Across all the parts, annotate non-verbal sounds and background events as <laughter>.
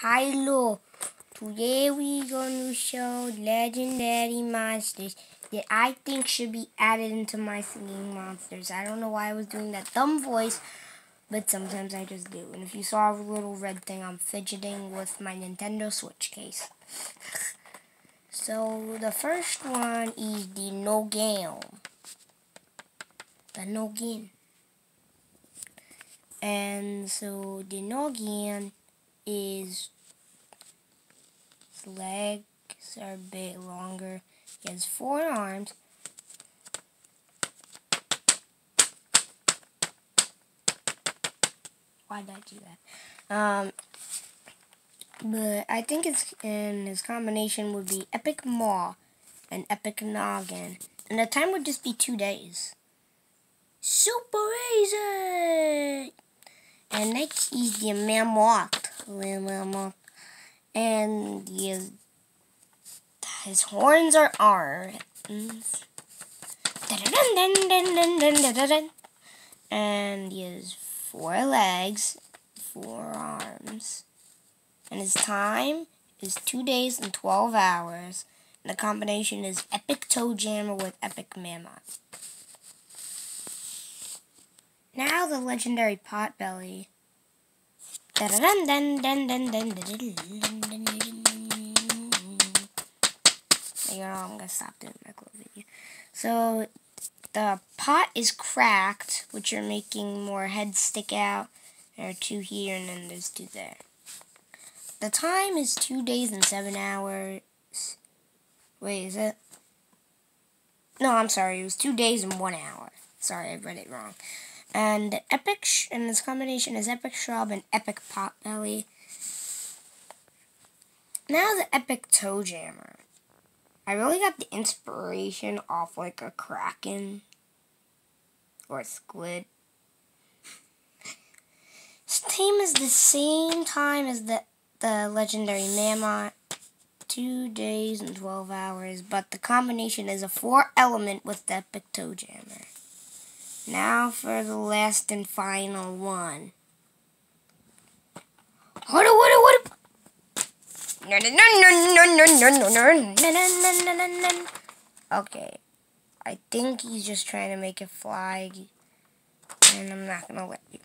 Hello. Today we gonna show legendary monsters that I think should be added into my singing monsters. I don't know why I was doing that dumb voice, but sometimes I just do. And if you saw a little red thing, I'm fidgeting with my Nintendo Switch case. <laughs> So the first one is the Noggin. The Noggin. And so the Noggin is his legs are a bit longer. He has four arms. Why did I do that? Um, but I think it's in his combination would be Epic Maw and Epic Noggin. And the time would just be two days. Super easy! And next is the mammoth. And his, his horns are arms. And he has four legs, four arms. And his time is two days and 12 hours. And the combination is Epic Toe Jammer with Epic Mammott. Now the legendary Potbelly. You know, I'm gonna stop doing my cool video. So the pot is cracked, which are making more heads stick out. There are two here and then there's two there. The time is two days and seven hours. Wait, is it? No, I'm sorry. It was two days and one hour. Sorry, I read it wrong. And Epic, and this combination is Epic Shrubb and Epic Potbelly. Now the Epic Toe Jammer. I really got the inspiration off like a kraken or a squid. His team is the same time as the, the legendary Mammott. Two days and 12 hours, but the combination is a four element with the Epic Toe Jammer. Now for the last and final one. What a, what what. Okay. I think he's just trying to make it fly. And I'm not going to let you.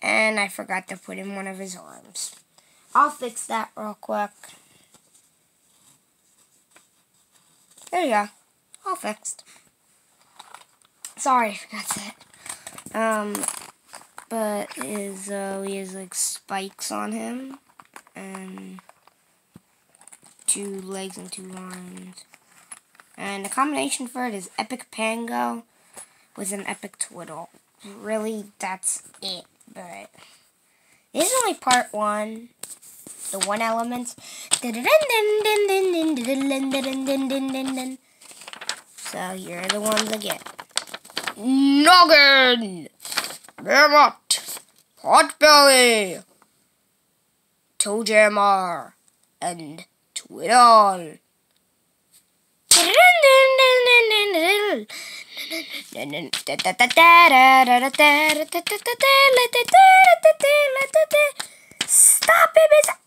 And I forgot to put in one of his arms. I'll fix that real quick. There you go. All fixed. Sorry, I forgot that. Um, but his, uh, he has like spikes on him. And two legs and two arms. And the combination for it is Epic Pango with an Epic Twiddle. Really, that's it. But this is only part one. The one elements. So here are the ones again. Noggin! Mammott! Potbelly! Toe Jammer! And Twiddle! Stop it!